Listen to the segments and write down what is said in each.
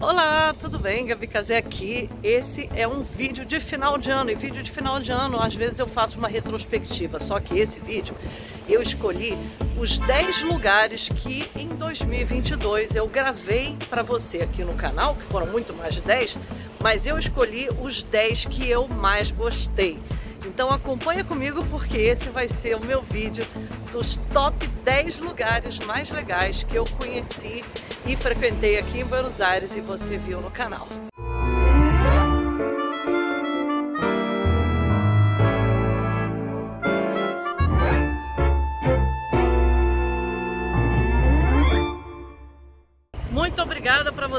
Olá, tudo bem? Gabi Casé aqui. Esse é um vídeo de final de ano. E vídeo de final de ano, às vezes eu faço uma retrospectiva. Só que esse vídeo eu escolhi os 10 lugares que em 2022 eu gravei para você aqui no canal, que foram muito mais de 10, mas eu escolhi os 10 que eu mais gostei. Então acompanha comigo porque esse vai ser o meu vídeo dos top 10 lugares mais legais que eu conheci e frequentei aqui em Buenos Aires e você viu no canal.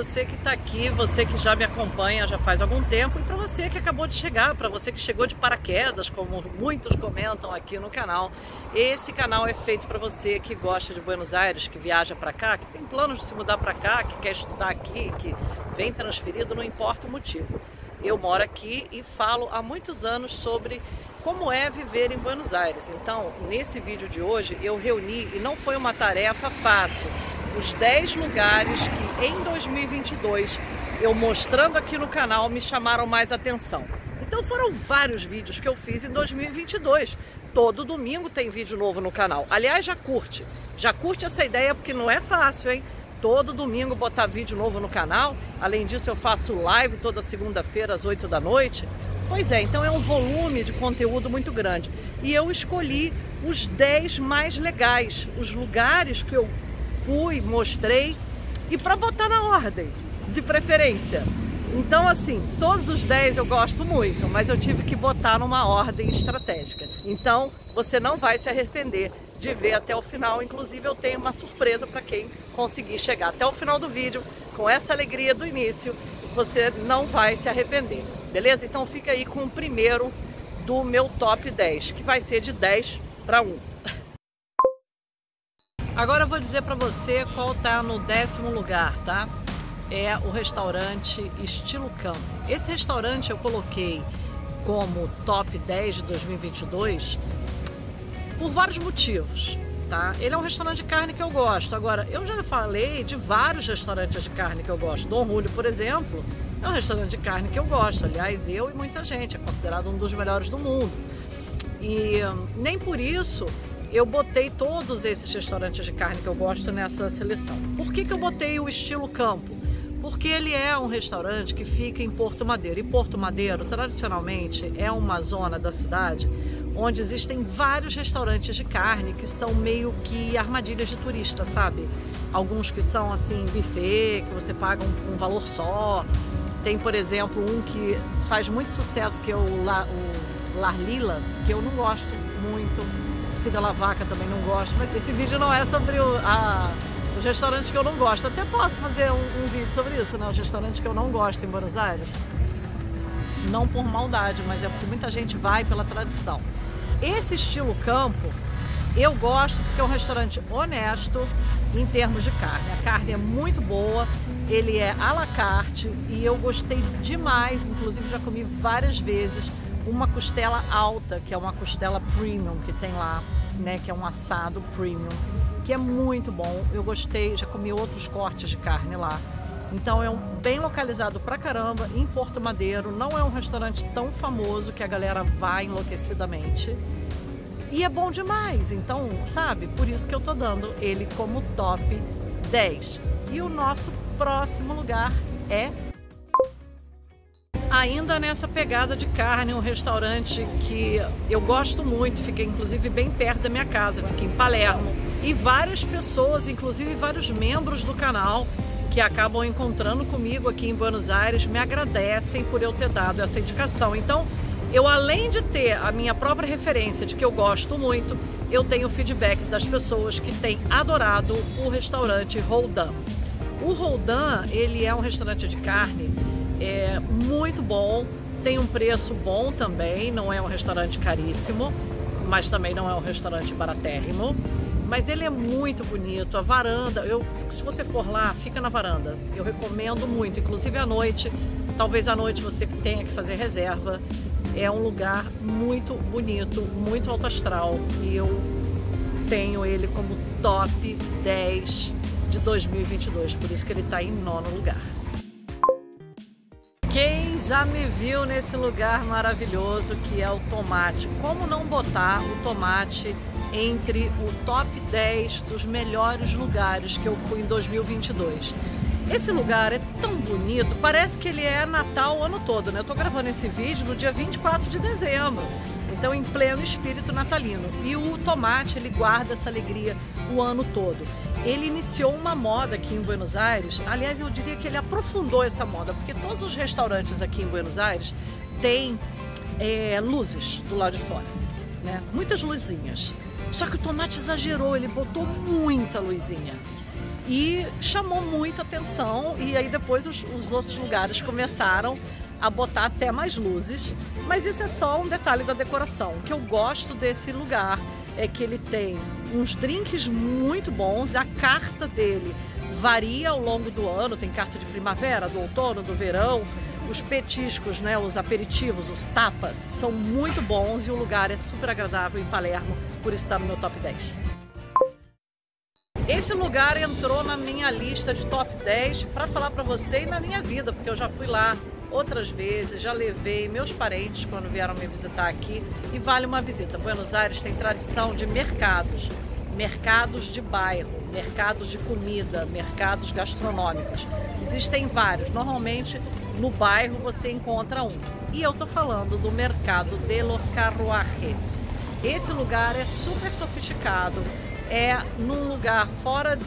Você que está aqui, você que já me acompanha já faz algum tempo e para você que acabou de chegar, para você que chegou de paraquedas, como muitos comentam aqui no canal. Esse canal é feito para você que gosta de Buenos Aires, que viaja para cá, que tem planos de se mudar para cá, que quer estudar aqui, que vem transferido, não importa o motivo. Eu moro aqui e falo há muitos anos sobre como é viver em Buenos Aires. Então, nesse vídeo de hoje, eu reuni, e não foi uma tarefa fácil, os 10 lugares que em 2022 eu mostrando aqui no canal me chamaram mais atenção. Então foram vários vídeos que eu fiz em 2022. Todo domingo tem vídeo novo no canal. Aliás, já curte. Já curte essa ideia porque não é fácil, hein? Todo domingo botar vídeo novo no canal. Além disso, eu faço live toda segunda-feira às 8 da noite. Pois é, então é um volume de conteúdo muito grande. E eu escolhi os 10 mais legais, os lugares que eu fui, mostrei e para botar na ordem, de preferência. Então, assim, todos os 10 eu gosto muito, mas eu tive que botar numa ordem estratégica. Então, você não vai se arrepender de ver até o final. Inclusive, eu tenho uma surpresa para quem conseguir chegar até o final do vídeo com essa alegria do início. Você não vai se arrepender, beleza? Então, fica aí com o primeiro do meu top 10, que vai ser de 10 para 1. Agora eu vou dizer para você qual tá no décimo lugar, tá? É o restaurante Estilo Campo. Esse restaurante eu coloquei como top 10 de 2022 por vários motivos, tá? Ele é um restaurante de carne que eu gosto. Agora, eu já falei de vários restaurantes de carne que eu gosto. Dom Julio, por exemplo, é um restaurante de carne que eu gosto. Aliás, eu e muita gente. É considerado um dos melhores do mundo. E hum, nem por isso eu botei todos esses restaurantes de carne que eu gosto nessa seleção. Por que, que eu botei o estilo campo? Porque ele é um restaurante que fica em Porto Madeiro. E Porto Madeiro, tradicionalmente, é uma zona da cidade onde existem vários restaurantes de carne que são meio que armadilhas de turista, sabe? Alguns que são assim, buffet, que você paga um, um valor só. Tem, por exemplo, um que faz muito sucesso, que é o, La, o que eu não gosto muito Siga La Vaca também não gosto, mas esse vídeo não é sobre o, a, os restaurantes que eu não gosto. Até posso fazer um, um, vídeo sobre isso, né? Os restaurantes que eu não gosto em Buenos Aires. Não por maldade, mas é porque muita gente vai pela tradição. Esse estilo campo, eu gosto porque é um restaurante honesto em termos de carne. A carne é muito boa, ele é à la carte e eu gostei demais, inclusive já comi várias vezes uma costela alta, que é uma costela premium que tem lá, né, que é um assado premium, que é muito bom. Eu gostei, já comi outros cortes de carne lá. Então é um, bem localizado pra caramba, em Porto Madeiro, não é um restaurante tão famoso que a galera vai enlouquecidamente. E é bom demais, então, sabe? Por isso que eu tô dando ele como top 10. E o nosso próximo lugar é ainda nessa pegada de carne, um restaurante que eu gosto muito, fiquei inclusive bem perto da minha casa, fiquei em Palermo. E várias pessoas, inclusive vários membros do canal, que acabam encontrando comigo aqui em Buenos Aires, me agradecem por eu ter dado essa indicação. Então, eu além de ter a minha própria referência de que eu gosto muito, eu tenho feedback das pessoas que têm adorado o restaurante Roldan. O Roldan, ele é um restaurante de carne é muito bom, tem um preço bom também, não é um restaurante caríssimo, mas também não é um restaurante baratérrimo. Mas ele é muito bonito, a varanda, eu, se você for lá, fica na varanda. Eu recomendo muito, inclusive à noite, talvez à noite você tenha que fazer reserva. É um lugar muito bonito, muito alto astral e eu tenho ele como top 10 de 2022, por isso que ele está em nono lugar. Quem já me viu nesse lugar maravilhoso que é o tomate? Como não botar o tomate entre o top 10 dos melhores lugares que eu fui em 2022? Esse lugar é tão bonito, parece que ele é Natal o ano todo, né? Eu tô gravando esse vídeo no dia 24 de dezembro, então em pleno espírito natalino. E o tomate, ele guarda essa alegria o ano todo. Ele iniciou uma moda aqui em Buenos Aires, aliás, eu diria que ele aprofundou essa moda, porque todos os restaurantes aqui em Buenos Aires têm é, luzes do lado de fora, né? Muitas luzinhas. Só que o tomate exagerou, ele botou muita luzinha e chamou muita atenção e aí depois os, os, outros lugares começaram a botar até mais luzes, mas isso é só um detalhe da decoração. O que eu gosto desse lugar é que ele tem uns drinks muito bons, a carta dele varia ao longo do ano, tem carta de primavera, do outono, do verão, os petiscos, né, os aperitivos, os tapas, são muito bons e o lugar é super agradável em Palermo, por isso está no meu top 10. Esse lugar entrou na minha lista de top 10 para falar para você e na minha vida, porque eu já fui lá outras vezes, já levei meus parentes quando vieram me visitar aqui e vale uma visita. Buenos Aires tem tradição de mercados, mercados de bairro, mercados de comida, mercados gastronômicos. Existem vários, normalmente no bairro você encontra um. E eu tô falando do mercado de los Carruajes. Esse lugar é super sofisticado, é num lugar fora,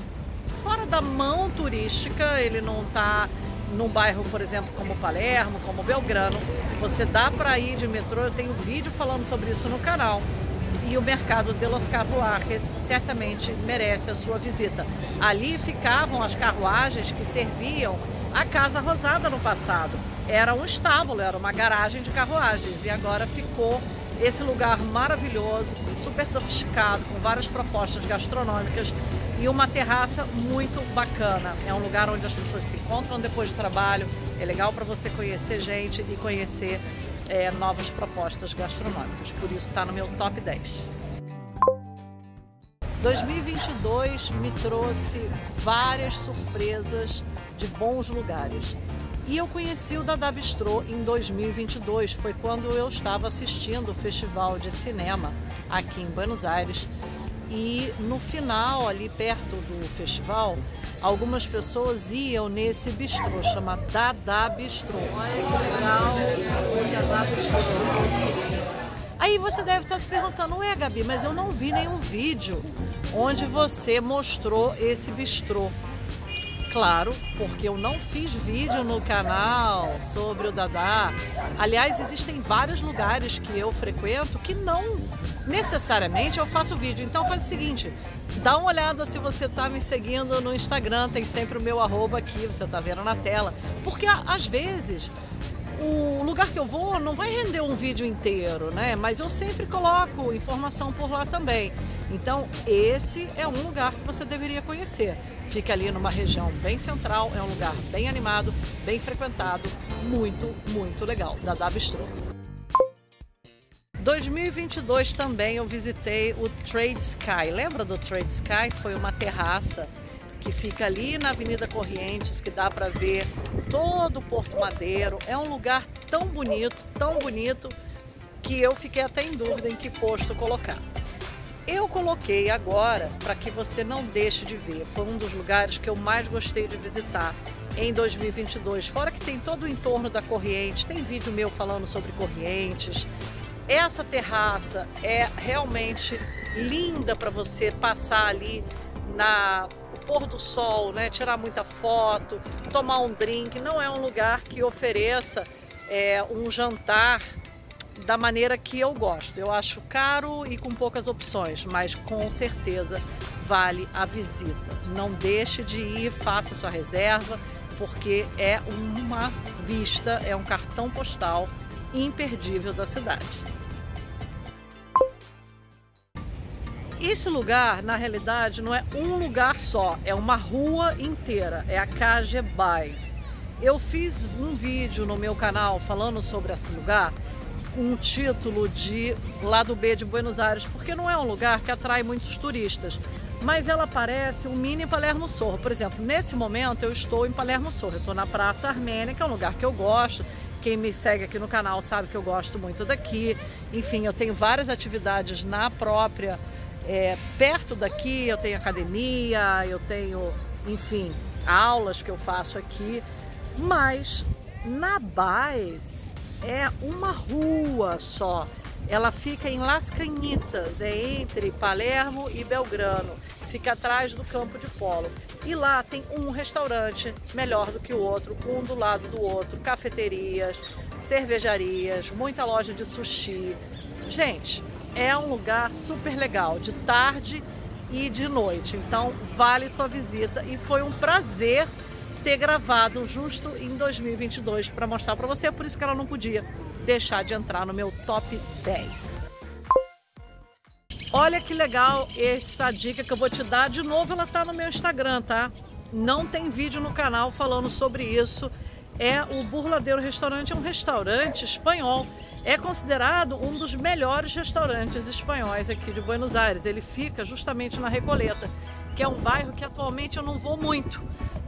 fora da mão turística, ele não está num bairro, por exemplo, como Palermo, como Belgrano. Você dá para ir de metrô, eu tenho vídeo falando sobre isso no canal. E o mercado de los Carruajes certamente merece a sua visita. Ali ficavam as carruagens que serviam a Casa Rosada no passado. Era um estábulo, era uma garagem de carruagens e agora ficou esse lugar maravilhoso, super sofisticado, com várias propostas gastronômicas e uma terraça muito bacana. É um lugar onde as pessoas se encontram depois do trabalho, é legal para você conhecer gente e conhecer é, novas propostas gastronômicas. Por isso está no meu top 10. 2022 me trouxe várias surpresas de bons lugares. E eu conheci o Dada Bistrô em 2022, foi quando eu estava assistindo o festival de cinema aqui em Buenos Aires. E no final, ali perto do festival, algumas pessoas iam nesse bistrô, chama Dada Bistrô. Aí você deve estar se perguntando, ué Gabi, mas eu não vi nenhum vídeo onde você mostrou esse bistrô. Claro, porque eu não fiz vídeo no canal sobre o Dadá. Aliás, existem vários lugares que eu frequento que não necessariamente eu faço vídeo. Então faz o seguinte, dá uma olhada se você está me seguindo no Instagram, tem sempre o meu arroba aqui, você está vendo na tela. Porque às vezes o lugar que eu vou não vai render um vídeo inteiro, né? Mas eu sempre coloco informação por lá também. Então, esse é um lugar que você deveria conhecer. Fica ali numa região bem central, é um lugar bem animado, bem frequentado, muito, muito legal, da Bistro. 2022 também eu visitei o Trade Sky. Lembra do Trade Sky? Foi uma terraça que fica ali na Avenida Corrientes, que dá para ver todo o Porto Madeiro. É um lugar tão bonito, tão bonito, que eu fiquei até em dúvida em que posto colocar. Eu coloquei agora para que você não deixe de ver. Foi um dos lugares que eu mais gostei de visitar em 2022. Fora que tem todo o entorno da Corrientes, tem vídeo meu falando sobre Corrientes. Essa terraça é realmente linda para você passar ali na pôr do sol, né? Tirar muita foto, tomar um drink. Não é um lugar que ofereça é, um jantar da maneira que eu gosto. Eu acho caro e com poucas opções, mas com certeza vale a visita. Não deixe de ir, faça sua reserva, porque é uma vista, é um cartão postal imperdível da cidade. Esse lugar, na realidade, não é um lugar só, é uma rua inteira, é a Cage Baes. Eu fiz um vídeo no meu canal falando sobre esse lugar um título de lado B de Buenos Aires, porque não é um lugar que atrai muitos turistas. mas ela parece um mini Palermo Sorro. Por exemplo, nesse momento eu estou em Palermo Sorro, eu estou na Praça Armênia, que é um lugar que eu gosto. Quem me segue aqui no canal sabe que eu gosto muito daqui. Enfim, eu tenho várias atividades na própria, é, perto daqui, eu tenho academia, eu tenho, enfim, aulas que eu faço aqui. Mas na Baez é uma rua só. Ela fica em Las Cañitas, é entre Palermo e Belgrano. Fica atrás do campo de polo. E lá tem um restaurante melhor do que o outro, um do lado do outro, cafeterias, cervejarias, muita loja de sushi. Gente, é um lugar super legal, de tarde e de noite. Então, vale sua visita e foi um prazer ter gravado justo em 2022 para mostrar para você, por isso que ela não podia deixar de entrar no meu top 10. Olha que legal essa dica que eu vou te dar. De novo, ela tá no meu Instagram, tá? Não tem vídeo no canal falando sobre isso. É o Burladeiro Restaurante, é um restaurante espanhol. É considerado um dos melhores restaurantes espanhóis aqui de Buenos Aires. Ele fica justamente na Recoleta, que é um bairro que atualmente eu não vou muito.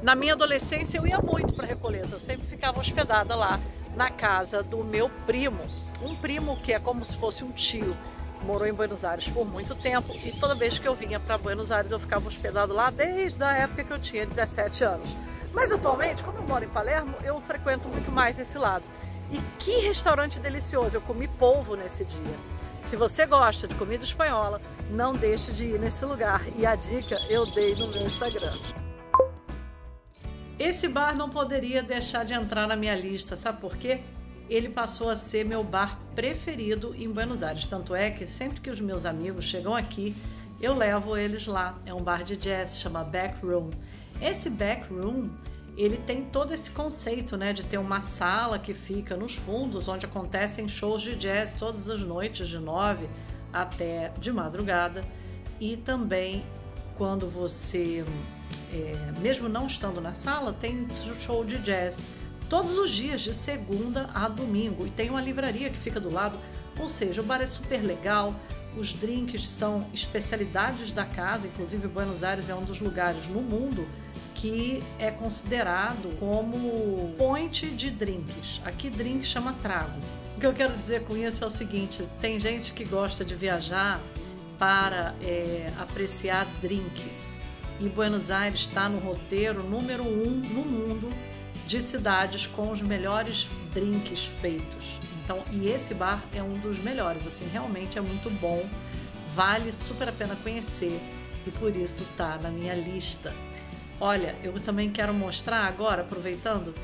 Na minha adolescência eu ia muito para Recoleta, eu sempre ficava hospedada lá na casa do meu primo, um primo que é como se fosse um tio, morou em Buenos Aires por muito tempo e toda vez que eu vinha para Buenos Aires eu ficava hospedado lá desde a época que eu tinha 17 anos. Mas atualmente, como eu moro em Palermo, eu frequento muito mais esse lado. E que restaurante delicioso! Eu comi polvo nesse dia. Se você gosta de comida espanhola, não deixe de ir nesse lugar. E a dica eu dei no meu Instagram. Esse bar não poderia deixar de entrar na minha lista, sabe por quê? Ele passou a ser meu bar preferido em Buenos Aires. Tanto é que sempre que os meus amigos chegam aqui, eu levo eles lá. É um bar de jazz, chama Back Room. Esse Back Room, ele tem todo esse conceito, né, de ter uma sala que fica nos fundos, onde acontecem shows de jazz todas as noites, de nove até de madrugada. E também quando você é, mesmo não estando na sala, tem show de jazz todos os dias, de segunda a domingo. E tem uma livraria que fica do lado, ou seja, o bar é super legal. Os drinks são especialidades da casa, inclusive Buenos Aires é um dos lugares no mundo que é considerado como point de drinks. Aqui drink chama trago. O que eu quero dizer com isso é o seguinte: tem gente que gosta de viajar para é, apreciar drinks e Buenos Aires está no roteiro número um no mundo de cidades com os melhores drinks feitos. Então, e esse bar é um dos melhores, assim, realmente é muito bom, vale super a pena conhecer e por isso tá na minha lista. Olha, eu também quero mostrar agora, aproveitando,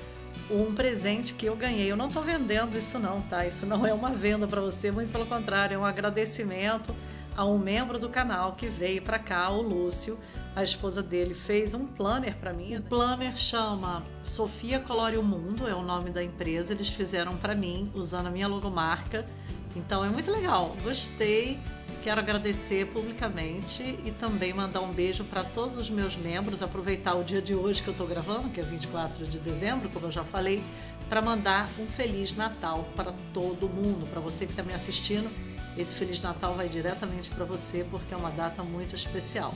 um presente que eu ganhei. Eu não estou vendendo isso não, tá? Isso não é uma venda para você, muito pelo contrário, é um agradecimento a um membro do canal que veio para cá, o Lúcio, a esposa dele fez um planner para mim. O planner chama Sofia Colore o Mundo, é o nome da empresa. Eles fizeram para mim usando a minha logomarca. Então é muito legal. Gostei. Quero agradecer publicamente e também mandar um beijo para todos os meus membros. Aproveitar o dia de hoje que eu estou gravando, que é 24 de dezembro, como eu já falei, para mandar um Feliz Natal para todo mundo. Para você que está me assistindo, esse Feliz Natal vai diretamente para você porque é uma data muito especial.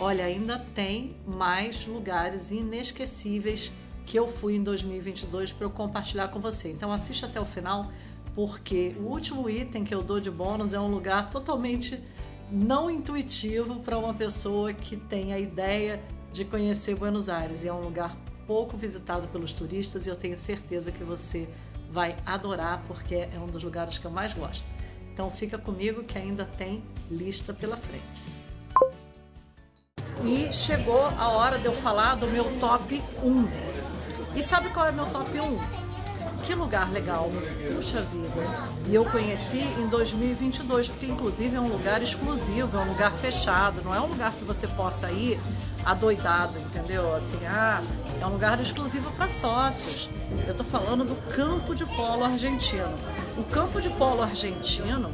Olha, ainda tem mais lugares inesquecíveis que eu fui em 2022 para eu compartilhar com você. Então assista até o final, porque o último item que eu dou de bônus é um lugar totalmente não intuitivo para uma pessoa que tem a ideia de conhecer Buenos Aires. E é um lugar pouco visitado pelos turistas e eu tenho certeza que você vai adorar, porque é um dos lugares que eu mais gosto. Então fica comigo que ainda tem lista pela frente. E chegou a hora de eu falar do meu top 1. E sabe qual é meu top 1? Que lugar legal, puxa vida. E eu conheci em 2022, porque inclusive é um lugar exclusivo, é um lugar fechado, não é um lugar que você possa ir adoidado, entendeu? Assim, ah, é um lugar exclusivo para sócios. Eu tô falando do campo de polo argentino. O campo de polo argentino,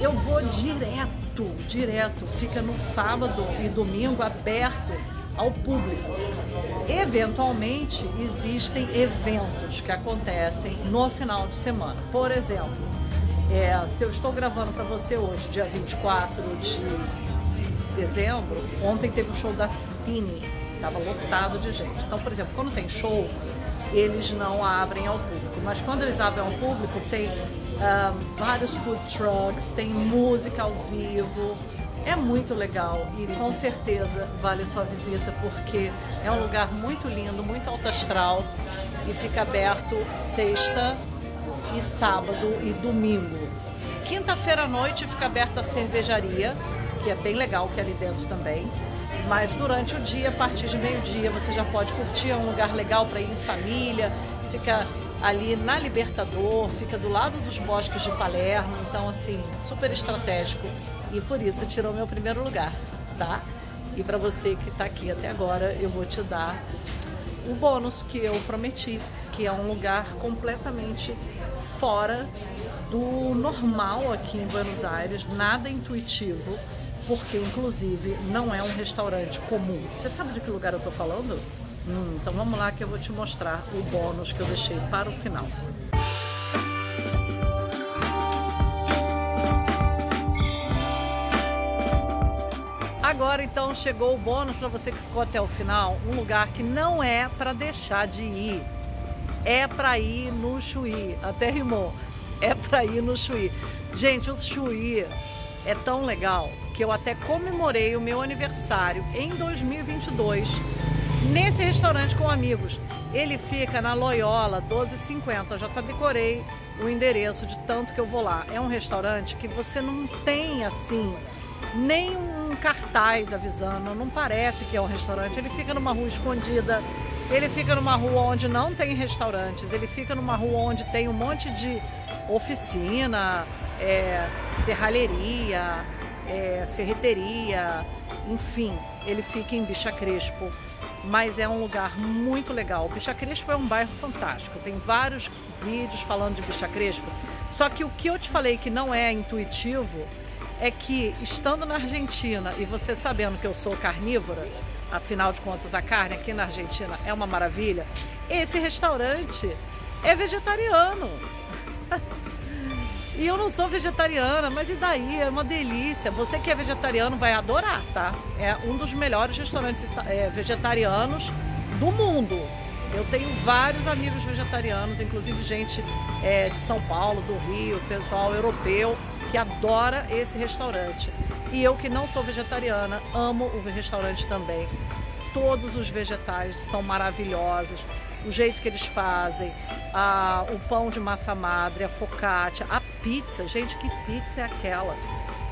eu vou direto direto, fica no sábado e domingo aberto ao público. Eventualmente existem eventos que acontecem no final de semana. Por exemplo, é, se eu estou gravando para você hoje, dia 24 de dezembro, ontem teve o show da Tini, estava lotado de gente. Então, por exemplo, quando tem show, eles não abrem ao público, mas quando eles abrem ao público, tem vários food trucks, tem música ao vivo. É muito legal e com certeza vale sua visita porque é um lugar muito lindo, muito alto astral e fica aberto sexta e sábado e domingo. Quinta-feira à noite fica aberta a cervejaria, que é bem legal, que é ali dentro também. Mas durante o dia, a partir de meio-dia, você já pode curtir, é um lugar legal para ir em família, fica ali na Libertador, fica do lado dos bosques de Palermo, então assim, super estratégico e por isso tirou meu primeiro lugar, tá? E para você que está aqui até agora, eu vou te dar o bônus que eu prometi, que é um lugar completamente fora do normal aqui em Buenos Aires, nada intuitivo, porque inclusive não é um restaurante comum. Você sabe de que lugar eu estou falando? Hum, então vamos lá que eu vou te mostrar o bônus que eu deixei para o final. Agora então chegou o bônus para você que ficou até o final, um lugar que não é para deixar de ir, é para ir no Chuí, até rimou, é para ir no Chuí. Gente, o Chuí é tão legal que eu até comemorei o meu aniversário em 2022 nesse restaurante com amigos. Ele fica na Loyola 1250. Eu já decorei o endereço de tanto que eu vou lá. É um restaurante que você não tem assim nem um cartaz avisando, não parece que é um restaurante. Ele fica numa rua escondida, ele fica numa rua onde não tem restaurantes, ele fica numa rua onde tem um monte de oficina, é, serralheria, é, ferreteria, enfim, ele fica em Bicha Crespo, mas é um lugar muito legal. Bicha Crespo é um bairro fantástico, tem vários vídeos falando de Bicha Crespo, só que o que eu te falei que não é intuitivo é que estando na Argentina e você sabendo que eu sou carnívora, afinal de contas a carne aqui na Argentina é uma maravilha, esse restaurante é vegetariano. E eu não sou vegetariana, mas e daí? É uma delícia. Você que é vegetariano vai adorar, tá? É um dos melhores restaurantes é, vegetarianos do mundo. Eu tenho vários amigos vegetarianos, inclusive gente é, de São Paulo, do Rio, pessoal europeu, que adora esse restaurante. E eu que não sou vegetariana, amo o restaurante também. Todos os vegetais são maravilhosos o jeito que eles fazem, a, o pão de massa madre, a focaccia, a pizza. Gente, que pizza é aquela?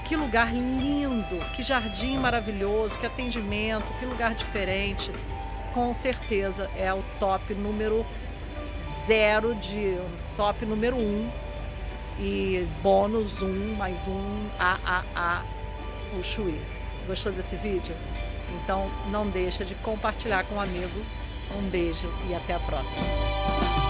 Que lugar lindo, que jardim maravilhoso, que atendimento, que lugar diferente. Com certeza é o top número zero de top número um e bônus um mais um AAA o Chuí. Gostou desse vídeo? Então não deixa de compartilhar com um amigo um beijo e até a próxima.